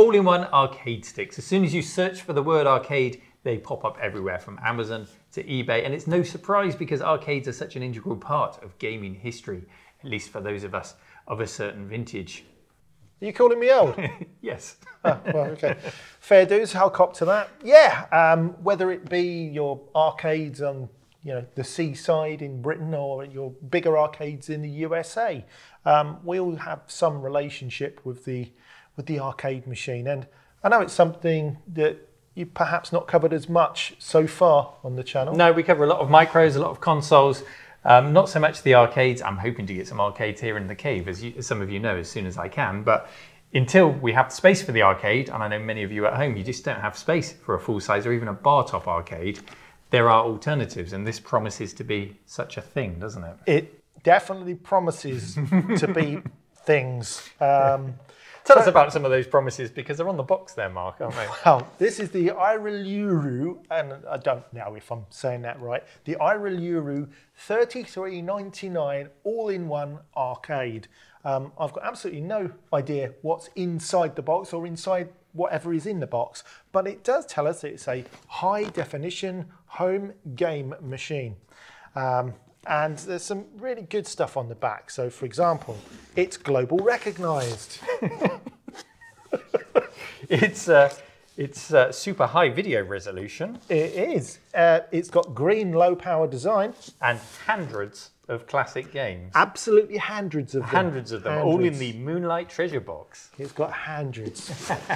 all in one arcade sticks. As soon as you search for the word arcade, they pop up everywhere from Amazon to eBay. And it's no surprise because arcades are such an integral part of gaming history, at least for those of us of a certain vintage. Are you calling me old? yes. oh, well, okay. Fair dues. I'll cop to that. Yeah. Um, whether it be your arcades on you know the seaside in Britain or your bigger arcades in the USA, um, we all have some relationship with the with the arcade machine, and I know it's something that you perhaps not covered as much so far on the channel. No, we cover a lot of micros, a lot of consoles. Um, not so much the arcades. I'm hoping to get some arcades here in the cave, as, you, as some of you know, as soon as I can. But until we have space for the arcade, and I know many of you at home, you just don't have space for a full size or even a bar top arcade. There are alternatives, and this promises to be such a thing, doesn't it? It definitely promises to be things. Um, Tell so, us about some of those promises because they're on the box there, Mark, aren't they? Well, this is the Iriluru, and I don't know if I'm saying that right, the Iriluru 3399 all-in-one arcade. Um, I've got absolutely no idea what's inside the box or inside whatever is in the box, but it does tell us it's a high definition home game machine. Um, and there's some really good stuff on the back. So, for example, it's global recognized. it's uh, it's uh, super high video resolution. It is. Uh, it's got green low power design and hundreds of classic games. Absolutely hundreds of them. Hundreds of them, hundreds. all in the Moonlight treasure box. It's got hundreds.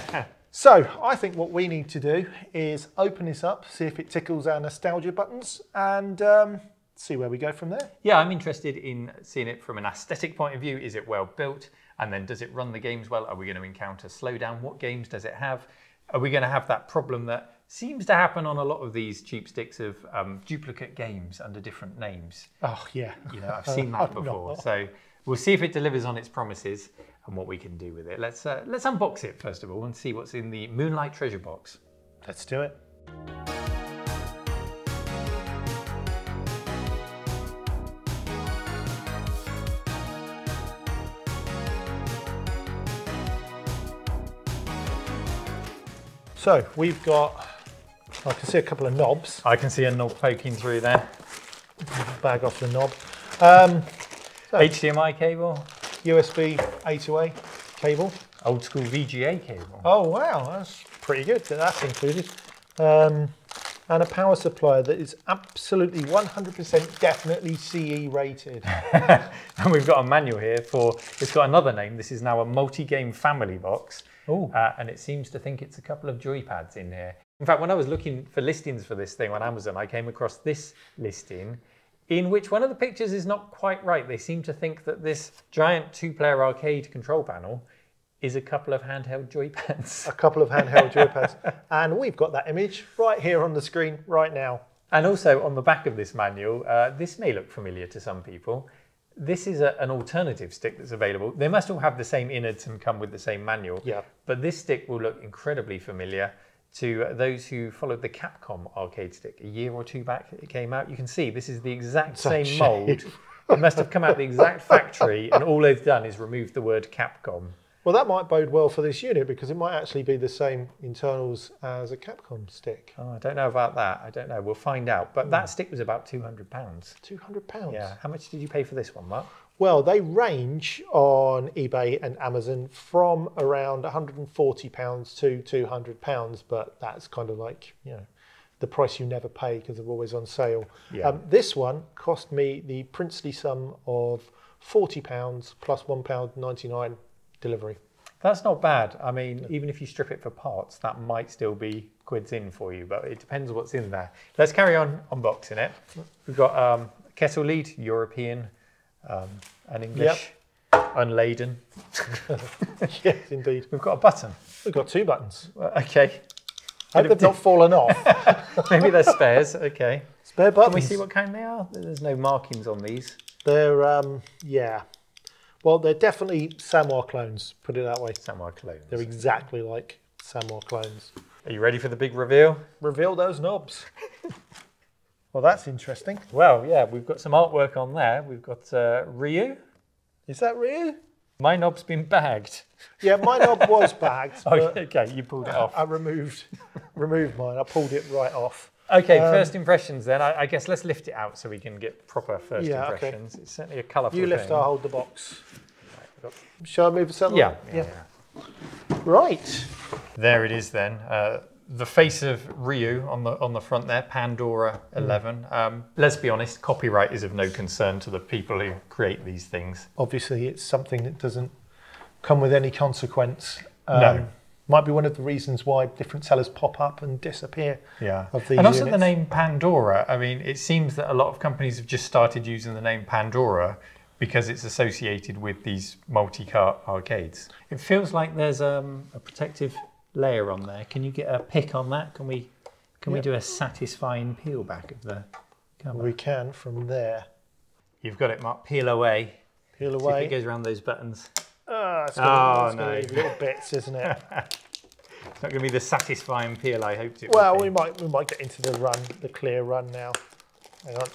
so I think what we need to do is open this up, see if it tickles our nostalgia buttons, and um, see where we go from there. Yeah, I'm interested in seeing it from an aesthetic point of view. Is it well built? And then does it run the games well? Are we going to encounter slowdown? What games does it have? Are we going to have that problem that seems to happen on a lot of these cheap sticks of um, duplicate games under different names? Oh, yeah. You know, I've seen that before. So we'll see if it delivers on its promises and what we can do with it. Let's, uh, let's unbox it first of all and see what's in the Moonlight treasure box. Let's do it. So we've got, I can see a couple of knobs. I can see a knob poking through there. Bag off the knob. Um, so HDMI cable. USB A to A cable. Old school VGA cable. Oh wow, that's pretty good that's included. Um, and a power supply that is absolutely 100% definitely CE rated. and we've got a manual here for, it's got another name. This is now a multi-game family box. Uh, and it seems to think it's a couple of joypads in here. In fact, when I was looking for listings for this thing on Amazon, I came across this listing in which one of the pictures is not quite right. They seem to think that this giant two-player arcade control panel is a couple of handheld joypads. A couple of handheld joypads. And we've got that image right here on the screen right now. And also on the back of this manual, uh, this may look familiar to some people. This is a, an alternative stick that's available. They must all have the same innards and come with the same manual. Yeah. But this stick will look incredibly familiar to those who followed the Capcom arcade stick a year or two back. It came out. You can see this is the exact Such same mold. it must have come out the exact factory, and all they've done is remove the word Capcom. Well, that might bode well for this unit because it might actually be the same internals as a Capcom stick. Oh, I don't know about that. I don't know. We'll find out. But mm. that stick was about two hundred pounds. Two hundred pounds. Yeah. How much did you pay for this one, Mark? Well, they range on eBay and Amazon from around £140 to £200, but that's kind of like, you know, the price you never pay because they're always on sale. Yeah. Um, this one cost me the princely sum of £40 plus £1.99 delivery. That's not bad. I mean, even if you strip it for parts, that might still be quids in for you, but it depends what's in there. Let's carry on unboxing it. We've got um, kettle lead, European, um, and English, yep. unladen. yes, indeed. We've got a button. We've got two buttons. Okay. I hope they've not fallen off. Maybe they're spares. Okay. Spare buttons. Can we see what kind they are? There's no markings on these. They're um, yeah. Well, they're definitely Samurai clones, put it that way. Samurai clones. They're exactly like Samurai clones. Are you ready for the big reveal? Reveal those knobs. well, that's interesting. Well, yeah, we've got some artwork on there. We've got uh, Ryu. Is that Ryu? My knob's been bagged. Yeah, my knob was bagged. Oh, okay, you pulled it off. I removed removed mine. I pulled it right off. Okay, first impressions then. I, I guess let's lift it out so we can get proper first Yeah, okay. impressions. It's certainly a colourful You lift, thing. I'll hold the box. Shall I move the settle? Yeah, yeah, yeah. Right. There it is then. Uh, the face of Ryu on the on the front there, Pandora Mm. 11. Um, let's be honest, copyright is of no concern to the people who create these things. Obviously, it's something that doesn't come with any consequence. Um, No. Might be one of the reasons why different sellers pop up and disappear. Yeah. Of these and also the name Pandora. I mean, it seems that a lot of companies have just started using the name Pandora because it's associated with these multi-car arcades. It feels like there's um, a protective layer on there. Can you get a pick on that? Can we can we do a satisfying peel back of the cover? We can from there. You've got it, Mark. Peel away. Peel See if away. it goes around those buttons. It's Oh, it's got no. these little bits, isn't it? It's not going to be the satisfying peel I hoped it well, would we might we might get into the run, the clear run now. Hang on.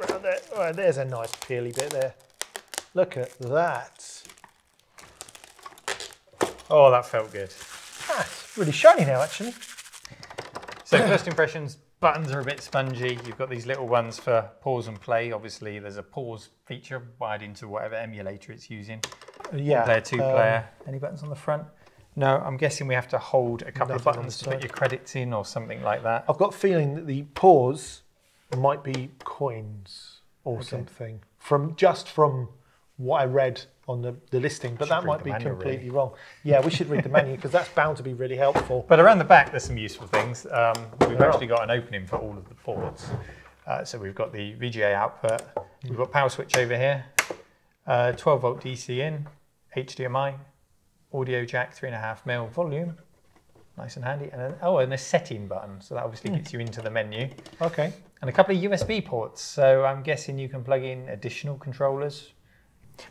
Right there. Right, there's a nice peely bit there. Look at that. Oh, that felt good. Ah, really shiny now, actually. So first impressions, buttons are a bit spongy. You've got these little ones for pause and play. Obviously, there's a pause feature wired into whatever emulator it's using. Yeah. Player two um, player. Any buttons on the front? No, I'm guessing we have to hold a couple of Nothing on buttons to put your credits in or something like that. I've got a feeling that the pause might be coins or something from just from what I read on the, the listing, but that might be manual, completely really. wrong. Yeah, we should read the menu because that's bound to be really helpful. But around the back, there's some useful things. Um, we've Yeah. actually got an opening for all of the ports. Uh, so we've got the VGA output, we've got power switch over here, uh, 12 volt DC in, HDMI, audio jack, three and a half mil volume, nice and handy, and an, oh, and a setting button. So that obviously gets you into the menu, Okay. and a couple of USB ports. So I'm guessing you can plug in additional controllers.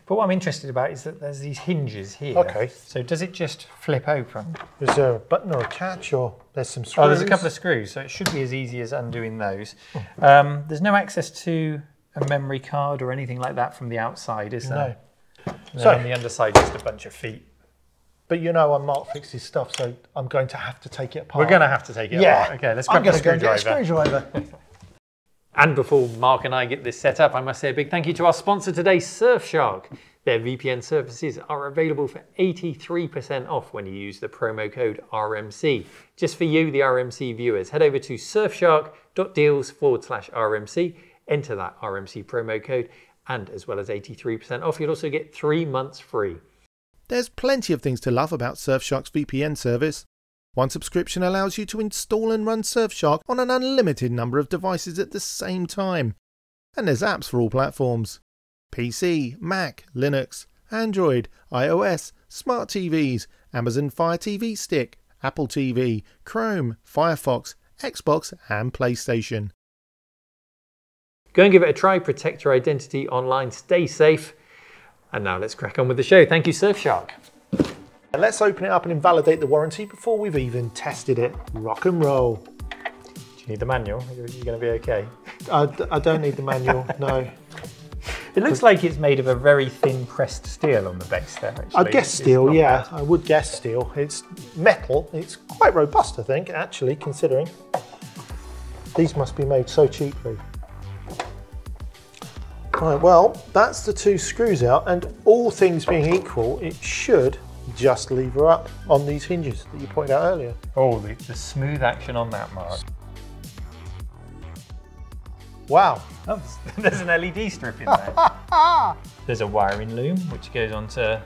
But what I'm interested about is that there's these hinges here. Okay. So does it just flip open? Is there a button or a catch or there's some screws? Oh, there's a couple of screws, so it should be as easy as undoing those. Um, there's no access to a memory card or anything like that from the outside, is there? No. And So- on the underside, just a bunch of feet. But you know, I'm Mark fixes stuff, so I'm going to have to take it apart. We're going to have to take it Yeah. apart. Okay, let's I'm grab the going to go and get a screwdriver. screwdriver. And before Mark and I get this set up, I must say a big thank you to our sponsor today, Surfshark. Their VPN services are available for 83% off when you use the promo code RMC. Just for you, the RMC viewers, head over to surfshark.deals forward slash RMC, enter that RMC promo code, and as well as 83% off, you'll also get three months free. There's plenty of things to love about Surfshark's VPN service. One subscription allows you to install and run Surfshark on an unlimited number of devices at the same time. And there's apps for all platforms PC, Mac, Linux, Android, iOS, smart TVs, Amazon Fire TV Stick, Apple TV, Chrome, Firefox, Xbox, and PlayStation. Go and give it a try, protect your identity online, stay safe. And now let's crack on with the show. Thank you, Surfshark. And Let's open it up and invalidate the warranty before we've even tested it. Rock and roll. Do you need the manual? You're, you're going to be okay. I, d- I don't need the manual, no. It looks like it's made of a very thin pressed steel on the base there. Actually. I'd guess steel, yeah. bad. I would guess steel. It's metal. It's quite robust, I think, actually, considering. These must be made so cheaply. Right, well, that's the two screws out, and all things being equal, it should just lever up on these hinges that you pointed out earlier. Oh, the, the smooth action on that, Mark. Wow. Oh, there's an LED strip in there. there's a wiring loom which goes onto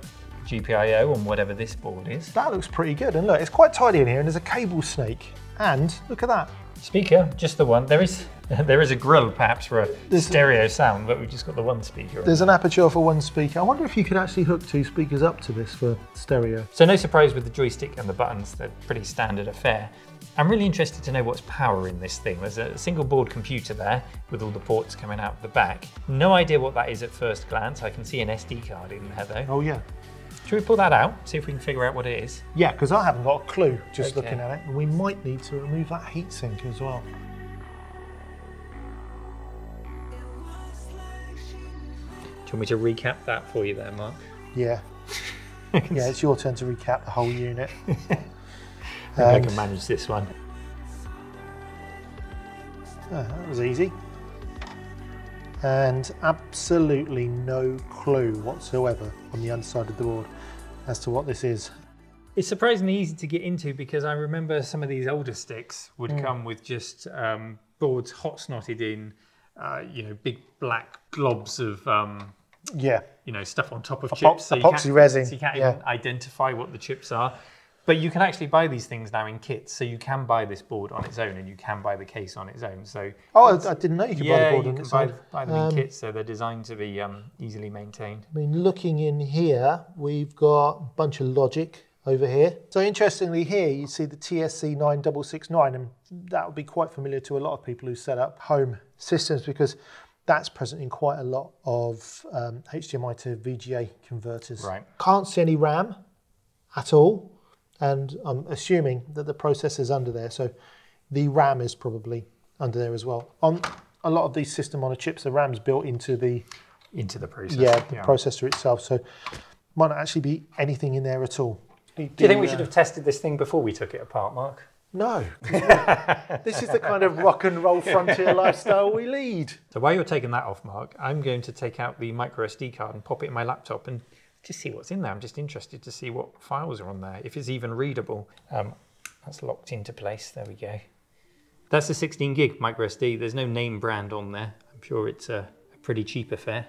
GPIO on whatever this board is. That looks pretty good. And look, it's quite tidy in here, and there's a cable snake. And look at that. Speaker, just the one. There is there is a grill perhaps for a There's- stereo sound, but we've just got the one speaker. There's an aperture for one speaker. I wonder if you could actually hook two speakers up to this for stereo. So no surprise with the joystick and the buttons, they're pretty standard affair. I'm really interested to know what's powering this thing. There's a single board computer there with all the ports coming out the back. No idea what that is at first glance. I can see an SD card in there though. Oh, yeah. Should we pull that out, see if we can figure out what it is? Yeah, because I haven't got a clue just Okay. looking at it. And we might need to remove that heatsink as well. Do you want me to recap that for you there, Mark? Yeah. yeah, it's your turn to recap the whole unit. I, I can manage this one. Oh, that was easy. And absolutely no clue whatsoever on the underside of the board as to what this is. It's surprisingly easy to get into because I remember some of these older sticks would Mm. come with just um, boards hot snotted in, uh, you know, big black globs of, um, Yeah, you know, stuff on top of Epo- chips. you epoxy resin, So you can't yeah. even identify what the chips are. But you can actually buy these things now in kits. So you can buy this board on its own and you can buy the case on its own. So Oh, I, didn't know you could buy the board you on can its buy, own. buy them in Um, kits. So they're designed to be um, easily maintained. I mean, looking in here, we've got a bunch of logic over here. So interestingly here, you see the TSC 9669, and that would be quite familiar to a lot of people who set up home systems because that's present in quite a lot of um, HDMI to VGA converters. Right. Can't see any RAM at all, and I'm assuming that the processor's under there, so the RAM is probably under there as well. On a lot of these system on a chips, the RAM's built into the Into the processor. yeah, the processor itself. So might not actually be anything in there at all. Do you think we should have tested this thing before we took it apart, Mark? No. this is the kind of rock and roll frontier lifestyle we lead. So while you're taking that off, Mark, I'm going to take out the micro SD card and pop it in my laptop and just see what's in there. I'm just interested to see what files are on there, if it's even readable. Um, that's locked into place. There we go. That's a 16 gig micro SD. There's no name brand on there. I'm sure it's a, a pretty cheap affair.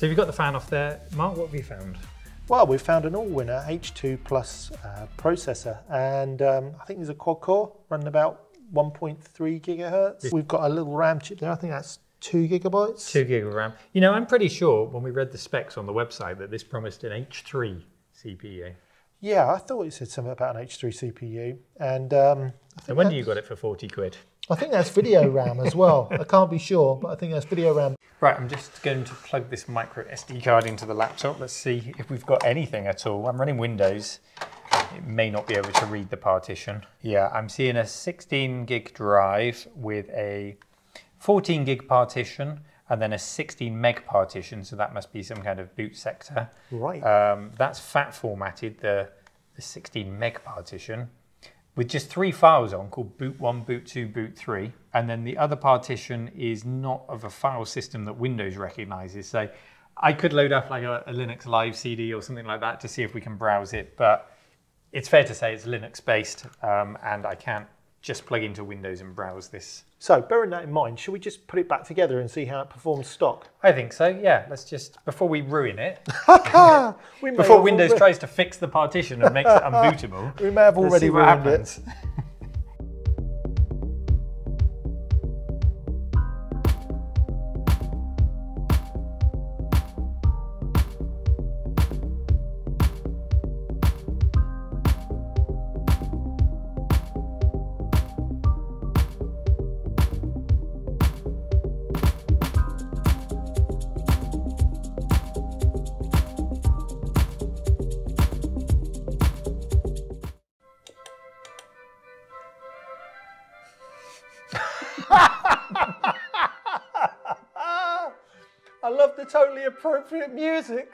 So you've got the fan off there. Mark, what have you found? Well, we've found an Allwinner H2 Plus uh, processor, and um, I think it's a quad core running about 1.3 gigahertz. We've got a little RAM chip there. I think that's two gigabytes. Two gig of RAM. You know, I'm pretty sure when we read the specs on the website that this promised an H3 CPU. Yeah, I thought it said something about an H3 CPU, and um, No wonder you got it for 40 quid. I think that's video RAM as well. I can't be sure, but I think that's video RAM. Right, I'm just going to plug this micro SD card into the laptop. Let's see if we've got anything at all. I'm running Windows. It may not be able to read the partition. Yeah, I'm seeing a 16 gig drive with a 14 gig partition and then a 16 meg partition. So that must be some kind of boot sector. Right. Um, that's fat formatted, the, the 16 meg partition, with just three files on called boot 1, boot 2, boot 3. And then the other partition is not of a file system that Windows recognizes. So I could load up like a, a Linux Live CD or something like that to see if we can browse it. But it's fair to say it's Linux based um, and I can't just plug into Windows and browse this. So, bearing that in mind, should we just put it back together and see how it performs stock? I think so, yeah. Let's just, before we ruin it, We before Windows tries to fix the partition and makes it unbootable, we may have already ruined it. totally appropriate music.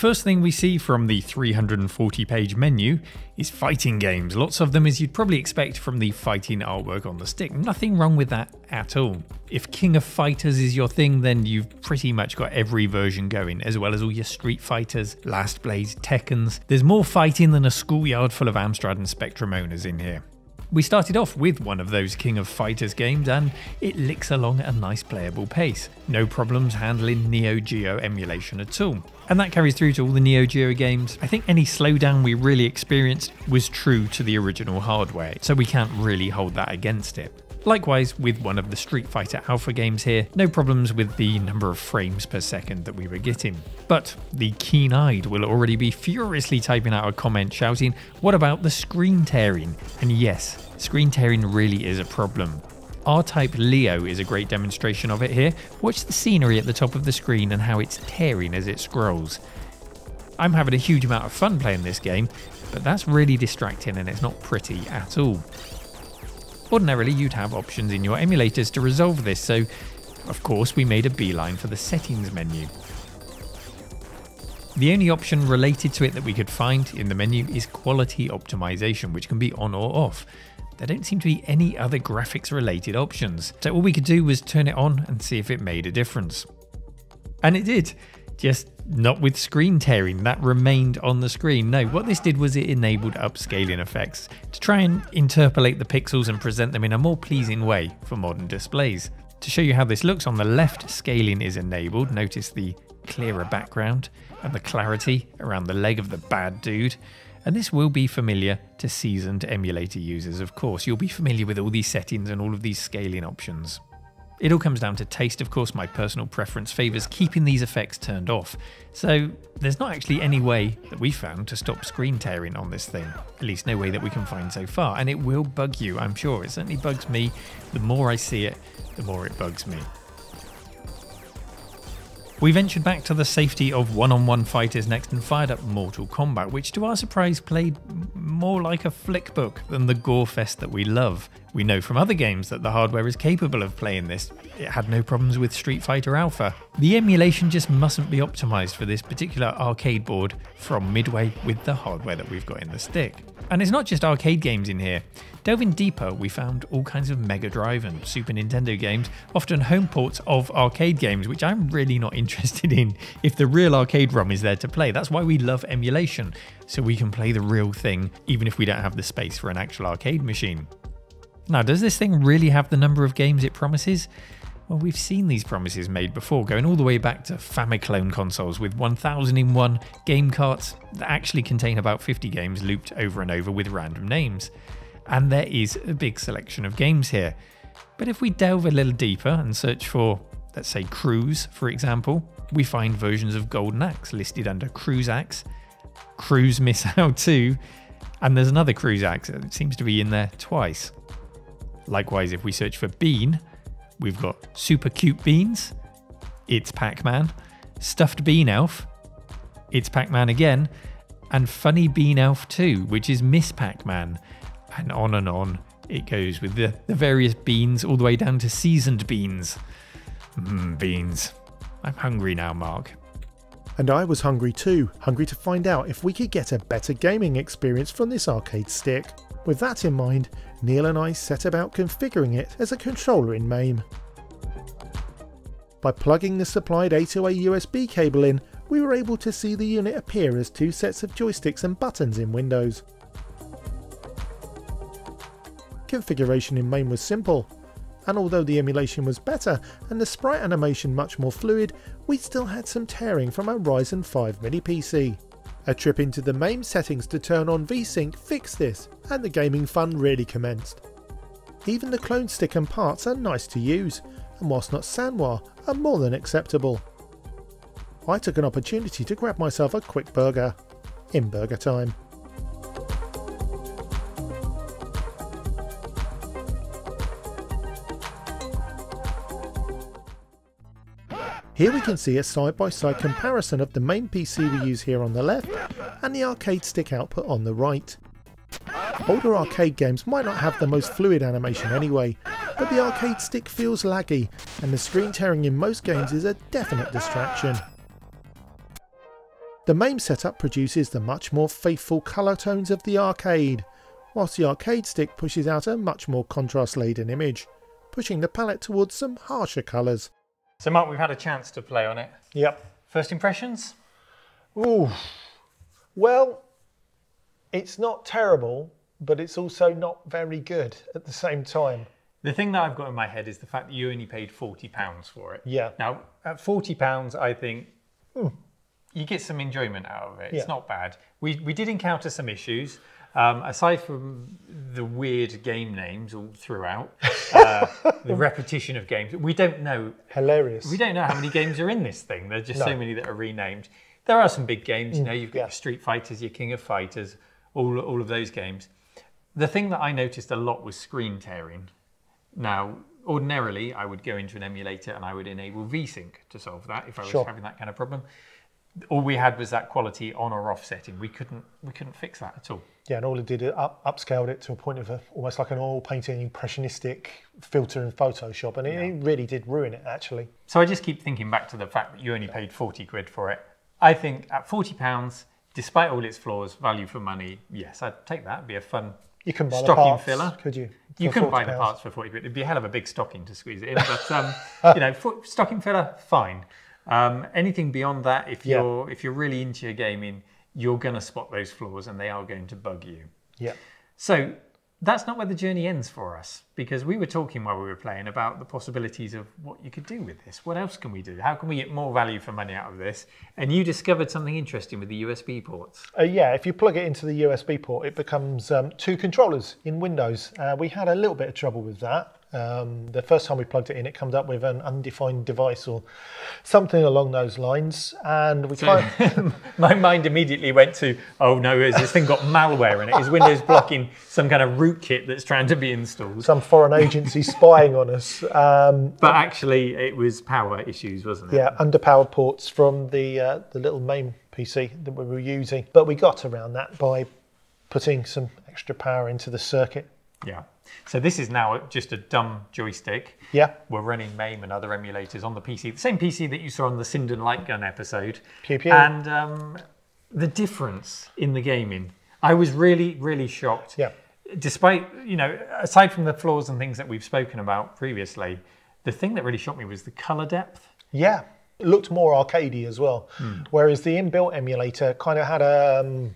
First thing we see from the 340 page menu is fighting games. Lots of them as you'd probably expect from the fighting artwork on the stick. Nothing wrong with that at all. If King of Fighters is your thing, then you've pretty much got every version going, as well as all your Street Fighters, Last Blades, Tekkens. There's more fighting than a schoolyard full of Amstrad and Spectrum owners in here. We started off with one of those King of Fighters games and it licks along at a nice playable pace. No problems handling Neo Geo emulation at all. And that carries through to all the Neo Geo games. I think any slowdown we really experienced was true to the original hardware, so we can't really hold that against it. Likewise, with one of the Street Fighter Alpha games here, no problems with the number of frames per second that we were getting. But the keen eyed will already be furiously typing out a comment shouting, What about the screen tearing? And yes, screen tearing really is a problem. R-Type Leo is a great demonstration of it here. Watch the scenery at the top of the screen and how it's tearing as it scrolls. I'm having a huge amount of fun playing this game, but that's really distracting and it's not pretty at all. Ordinarily, you'd have options in your emulators to resolve this, so of course we made a beeline for the settings menu. The only option related to it that we could find in the menu is quality optimization, which can be on or off. There don't seem to be any other graphics related options, so all we could do was turn it on and see if it made a difference. And it did, just not with screen tearing, that remained on the screen. No, what this did was it enabled upscaling effects to try and interpolate the pixels and present them in a more pleasing way for modern displays. To show you how this looks, on the left, scaling is enabled. Notice the clearer background and the clarity around the leg of the bad dude. And this will be familiar to seasoned emulator users, of course. You'll be familiar with all these settings and all of these scaling options. It all comes down to taste, of course, my personal preference favours keeping these effects turned off. So there's not actually any way that we found to stop screen tearing on this thing. At least no way that we can find so far. And it will bug you, I'm sure. It certainly bugs me. The more I see it, the more it bugs me. We ventured back to the safety of one on one fighters next and fired up Mortal Kombat, which to our surprise played more like a flick book than the gore fest that we love. We know from other games that the hardware is capable of playing this. It had no problems with Street Fighter Alpha. The emulation just mustn't be optimized for this particular arcade board from Midway with the hardware that we've got in the stick. And it's not just arcade games in here. Delving deeper, we found all kinds of Mega Drive and Super Nintendo games, often home ports of arcade games, which I'm really not interested in if the real arcade ROM is there to play. That's why we love emulation, so we can play the real thing even if we don't have the space for an actual arcade machine. Now, does this thing really have the number of games it promises? Well, we've seen these promises made before, going all the way back to Famiclone consoles with 1001 game carts that actually contain about 50 games looped over and over with random names. And there is a big selection of games here. But if we delve a little deeper and search for, let's say, Cruise, for example, we find versions of Golden Axe listed under Cruise Axe, Cruise Missile 2, and there's another Cruise Axe that seems to be in there twice. Likewise, if we search for Bean, we've got Super Cute Beans, It's Pac Man, Stuffed Bean Elf, It's Pac Man again, and Funny Bean Elf 2, which is Miss Pac Man, and on and on it goes with the, the various beans all the way down to seasoned beans. Mmm, beans. I'm hungry now, Mark. And I was hungry too, hungry to find out if we could get a better gaming experience from this arcade stick. With that in mind, Neil and I set about configuring it as a controller in MAME. By plugging the supplied A2A USB cable in, we were able to see the unit appear as two sets of joysticks and buttons in Windows. Configuration in MAME was simple, and although the emulation was better and the sprite animation much more fluid, we still had some tearing from our Ryzen 5 mini PC. A trip into the MAME settings to turn on VSync fixed this, and the gaming fun really commenced. Even the clone stick and parts are nice to use, and whilst not Sanwa, are more than acceptable. I took an opportunity to grab myself a quick burger. In burger time. Here we can see a side-by-side -side comparison of the main PC we use here on the left and the arcade stick output on the right. Older arcade games might not have the most fluid animation anyway, but the arcade stick feels laggy and the screen tearing in most games is a definite distraction. The MAME setup produces the much more faithful colour tones of the arcade, whilst the arcade stick pushes out a much more contrast laden image, pushing the palette towards some harsher colours. So, Mark, we've had a chance to play on it. Yep. First impressions? Ooh. Well, it's not terrible, but it's also not very good at the same time. The thing that I've got in my head is the fact that you only paid £40 for it. Yeah. Now, at £40, I think mm, you get some enjoyment out of it. It's not bad. We, we did encounter some issues. Um, aside from the weird game names all throughout, uh, the repetition of games, we don't know. Hilarious. We don't know how many games are in this thing. There's just no. so many that are renamed. There are some big games. You know, you've got yeah. your Street Fighters, your King of Fighters, all all of those games. The thing that I noticed a lot was screen tearing. Now, ordinarily, I would go into an emulator and I would enable VSync to solve that if I was Sure. having that kind of problem. All we had was that quality on or off setting. We couldn't we couldn't fix that at all. Yeah, and all it did, it up, upscaled it to a point of a, almost like an oil painting impressionistic filter in Photoshop, and it, it really did ruin it actually. So I just keep thinking back to the fact that you only paid 40 quid for it. I think at 40 pounds, despite all its flaws, value for money, yes, I'd take that. It'd be a fun You can buy stocking parts, filler. could you? You for couldn't buy 40 the pounds? parts for 40 quid. It'd be a hell of a big stocking to squeeze it in. But, um, you know, fo- stocking filler, fine. Um, anything beyond that, if Yeah. you're if you're really into your gaming, you're going to spot those flaws and they are going to bug you. Yeah. So that's not where the journey ends for us because we were talking while we were playing about the possibilities of what you could do with this. What else can we do? How can we get more value for money out of this? And you discovered something interesting with the USB ports. Uh, yeah, if you plug it into the USB port, it becomes um, two controllers in Windows. Uh, we had a little bit of trouble with that. Um, the first time we plugged it in, it comes up with an undefined device or something along those lines. And we My mind immediately went to, oh no, has this thing got malware in it? Is Windows blocking some kind of rootkit that's trying to be installed? some foreign agency spying on us. Um, But actually, it was power issues, wasn't it? yeah, underpowered ports from the uh, the little main PC that we were using. But we got around that by putting some extra power into the circuit. Yeah. So this is now just a dumb joystick. Yeah, We're running MAME and other emulators on the PC, the same PC that you saw on the Sinden Light Gun episode. Pew, pew. And um, the difference in the gaming, I was really, really shocked. Yeah. Despite, you know, aside from the flaws and things that we've spoken about previously, the thing that really shocked me was the color depth. yeah. It looked more arcadey as well. Whereas the inbuilt emulator kind of had a, um,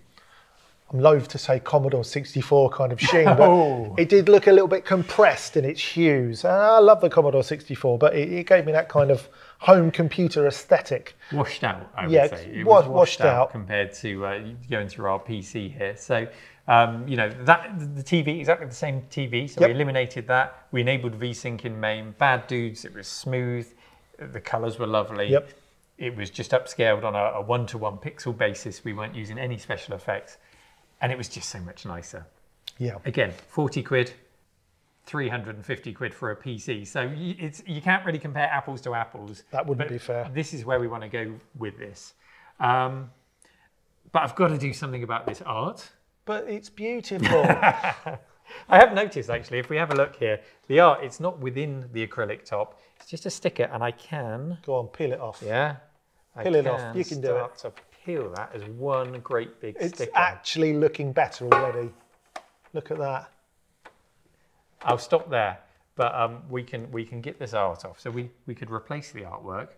I'm loath to say Commodore 64 kind of sheen, Oh. but it did look a little bit compressed in its hues. And I love the Commodore 64, but it, it gave me that kind of home computer aesthetic. washed out, I would Yeah, say. It wa- was washed out. compared to uh, going through our PC here. So, um, you know, that the TV, exactly the same TV. So Yep. we eliminated that. We enabled VSync in MAME. Bad dudes, it was smooth. The colours were lovely. Yep. It was just upscaled on a, a one-to-one pixel basis. We weren't using any special effects. And it was just so much nicer. Yeah. Again, 40 quid, 350 quid for a PC. So it's, you can't really compare apples to apples. That wouldn't be fair. This is where we want to go with this. Um, but I've got to do something about this art. But it's beautiful. I have noticed actually, if we have a look here, the art, it's not within the acrylic top. It's just a sticker and I can, Go on, peel it off. yeah. I Peel it off. You can do start to peel that as one great big It's sticker. actually looking better already. Look at that. I'll stop there, but um, we can we can get this art off. So we we could replace the artwork,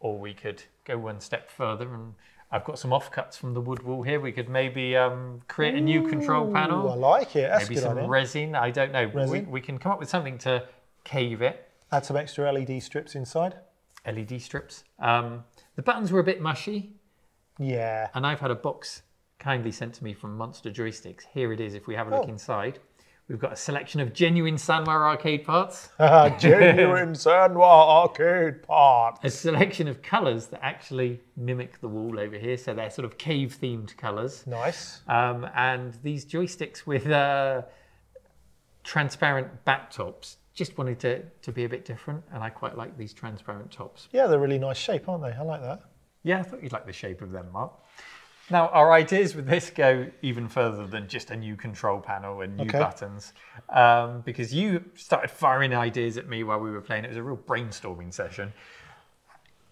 or we could go one step further. And I've got some offcuts from the wood wall here. We could maybe um, create a new control panel. I like it. That's maybe some idea. resin. I don't know. We, we can come up with something to cave it. Add some extra LED strips inside. LED strips. Um, the buttons were a bit mushy, Yeah. and I've had a box kindly sent to me from Monster Joysticks. Here it is. If we have a look Oh. inside, we've got a selection of genuine Sanwa arcade parts. Genuine Sanwa arcade part. a selection of colours that actually mimic the wall over here. So they're sort of cave themed colours. Nice. Um, and these joysticks with uh, transparent back tops just wanted to, to be a bit different. And I quite like these transparent tops. Yeah, they're really nice shape, aren't they? I like that. Yeah, I thought you'd like the shape of them, Mark. Now, our ideas with this go even further than just a new control panel and new Okay. buttons, um, because you started firing ideas at me while we were playing. It was a real brainstorming session.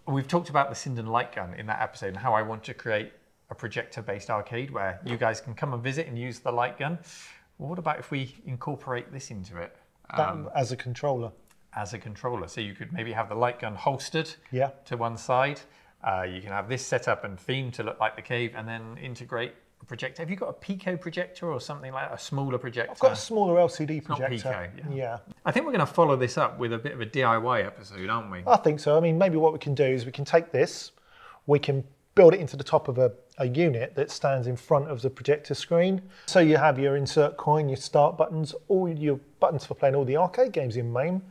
We've talked about the Sinden light gun in that episode and how I want to create a projector-based arcade where you guys can come and visit and use the light gun. Well, what about if we incorporate this into it that um, as a controller. as a controller? So you could maybe have the light gun holstered Yeah. to one side. Uh, you can have this set up and themed to look like the cave, and then integrate a projector. Have you got a Pico projector or something like that, a smaller projector? I've got a smaller LCD projector. Pico, yeah. yeah. I think we're going to follow this up with a bit of a DIY episode, aren't we? I think so. I mean, maybe what we can do is we can take this, we can build it into the top of a, a unit that stands in front of the projector screen. So you have your insert coin, your start buttons, all your buttons for playing all the arcade games in MAME,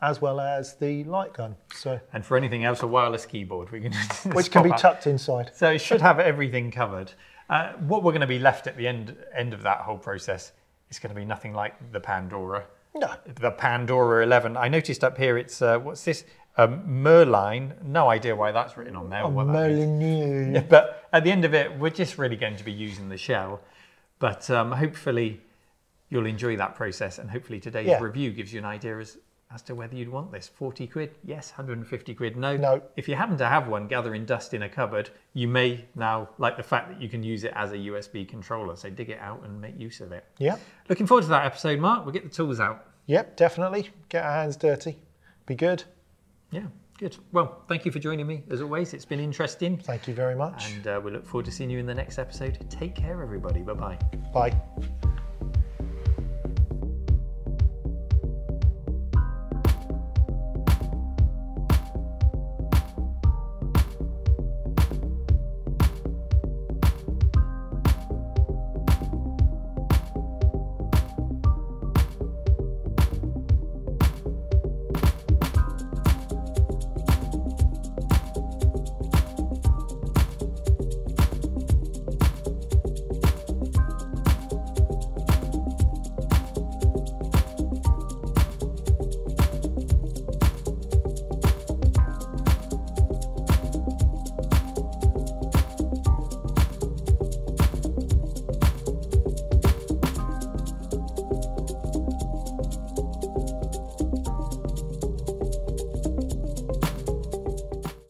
as well as the light gun. So And for anything else, a wireless keyboard. We can which can be tucked inside. So it should have everything covered. Uh, what we're going to be left at the end end of that whole process is going to be nothing like the Pandora. No. the Pandora 11. I noticed up here it's, uh, what's this? Um, Merline. No idea why that's written on there. that means. Molyneux. But at the end of it, we're just really going to be using the shell. But um, hopefully you'll enjoy that process. And hopefully today's Yeah. review gives you an idea as, as to whether you'd want this. 40 quid? Yes. 150 quid? No. No. If you happen to have one gathering dust in a cupboard, you may now like the fact that you can use it as a USB controller. So dig it out and make use of it. Yep. Looking forward to that episode, Mark. We'll get the tools out. Yep, definitely. Get our hands dirty. Be good. Yeah, good. Well, thank you for joining me. As always, it's been interesting. Thank you very much. And uh, we look forward to seeing you in the next episode. Take care, everybody. Bye bye. Bye.